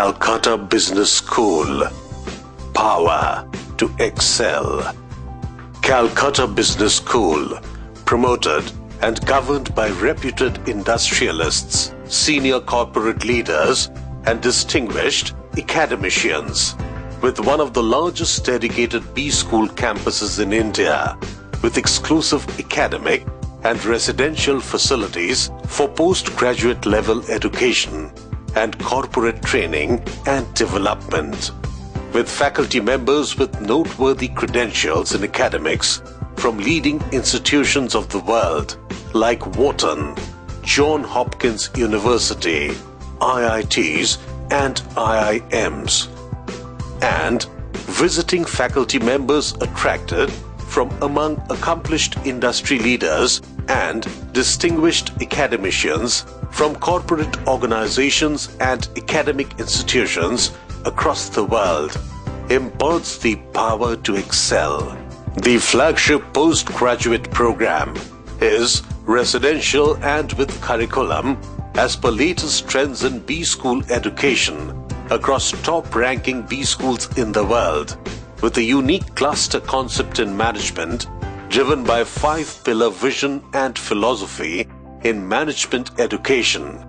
Calcutta Business School. Power to excel. Calcutta Business School, promoted and governed by reputed industrialists, senior corporate leaders, and distinguished academicians, with one of the largest dedicated B school campuses in India, with exclusive academic and residential facilities for postgraduate level education and corporate training and development. With faculty members with noteworthy credentials in academics from leading institutions of the world like Wharton, John Hopkins University, IITs, and IIMs. And visiting faculty members attracted from among accomplished industry leaders and distinguished academicians from corporate organizations and academic institutions across the world imparts the power to excel. The flagship postgraduate program is residential and with curriculum as per latest trends in B school education across top ranking B schools in the world with a unique cluster concept in management driven by five pillar vision and philosophy in management education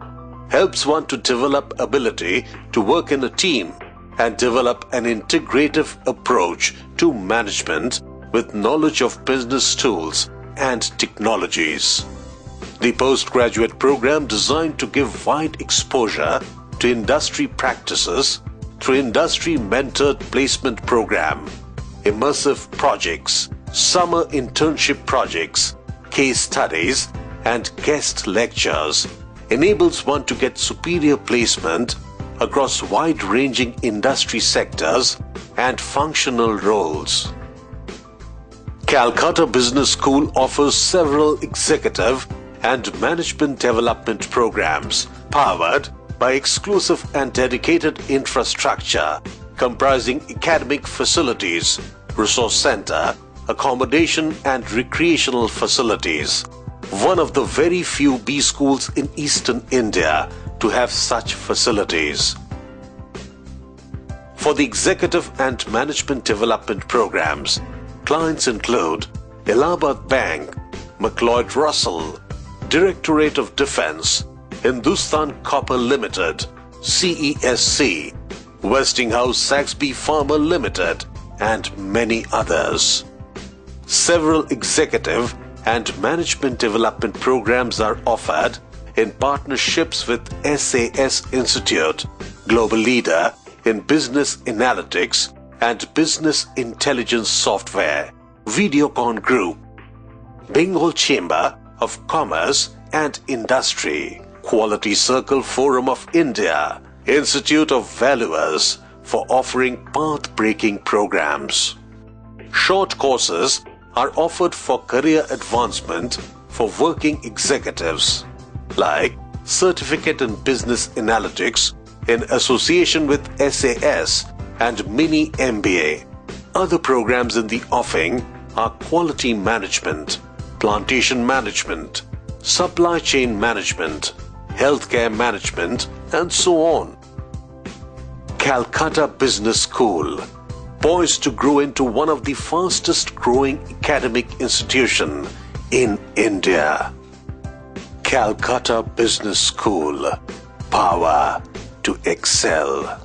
helps one to develop ability to work in a team and develop an integrative approach to management with knowledge of business tools and technologies. The postgraduate program designed to give wide exposure to industry practices through industry mentored placement program, immersive projects, summer internship projects, case studies, and guest lectures enables one to get superior placement across wide ranging industry sectors and functional roles. Calcutta Business School offers several executive and management development programs powered by exclusive and dedicated infrastructure comprising academic facilities, resource center, accommodation and recreational facilities. One of the very few B schools in eastern India to have such facilities. For the executive and management development programs, clients include Allahabad Bank, McLeod Russell, Directorate of Defense, Hindustan Copper Limited, CESC, Westinghouse Saxby Farmer Limited, and many others. Several executive and management development programs are offered in partnerships with SAS Institute, global leader in business analytics and business intelligence software, Videocon Group, Bengal Chamber of Commerce and Industry, Quality Circle Forum of India, Institute of Valuers for offering path-breaking programs. Short courses are offered for career advancement for working executives, like Certificate in Business Analytics in association with SAS and Mini MBA. Other programs in the offing are Quality Management, Plantation Management, Supply Chain Management, Healthcare Management, and so on. Calcutta Business School, poised to grow into one of the fastest growing academic institution in India. Calcutta Business School, power to excel.